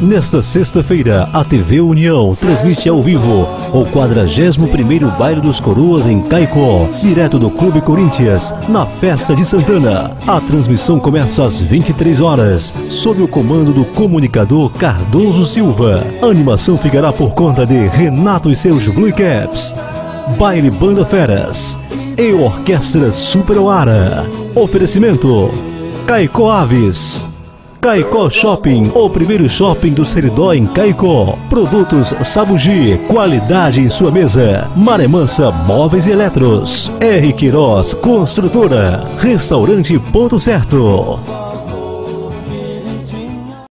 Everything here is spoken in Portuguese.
Nesta sexta-feira, a TV União transmite ao vivo o 41º Baile dos Coroas em Caicó, direto do Clube Corinthians, na Festa de Santana. A transmissão começa às 23 horas, sob o comando do comunicador Cardoso Silva. A animação ficará por conta de Renato e seus Blue Caps. Baile Banda Feras e Orquestra Super Oara. Oferecimento Caicó Aves. Caicó Shopping, o primeiro shopping do Seridó em Caicó. Produtos Sabugi, qualidade em sua mesa. Maremansa Móveis e Eletros. R. Queiroz, Construtora. Restaurante Ponto Certo.